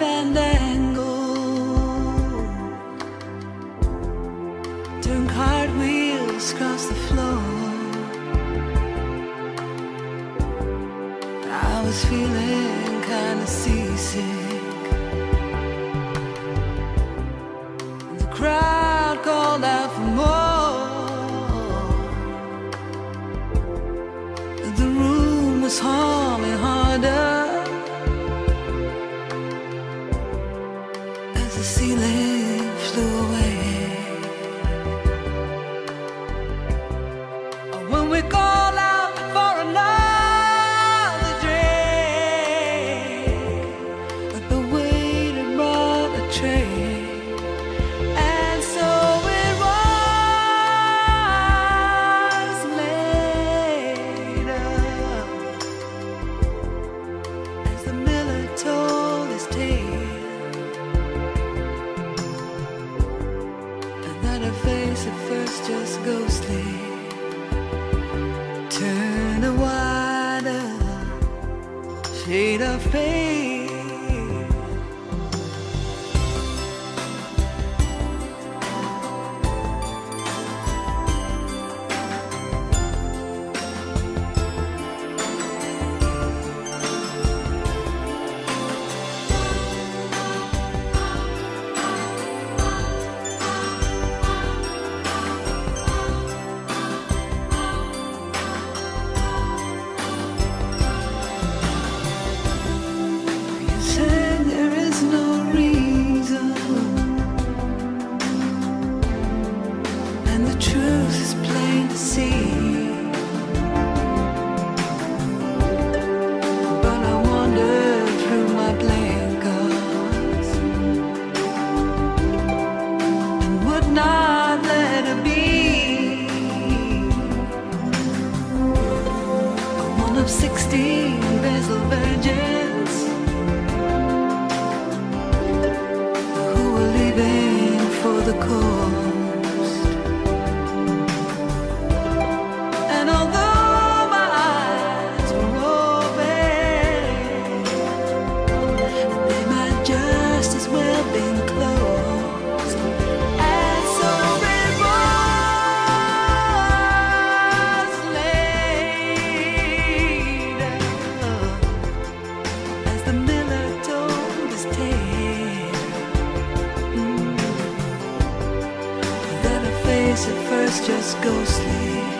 fandango. Turn cartwheels across the floor. I was feeling kinda seasick. the ceiling flew away. state of faith. And the truth is plain to see. But I through my and would not let it be. I'm one of sixteen vestal virgins who are leaving for the. at first just ghostly.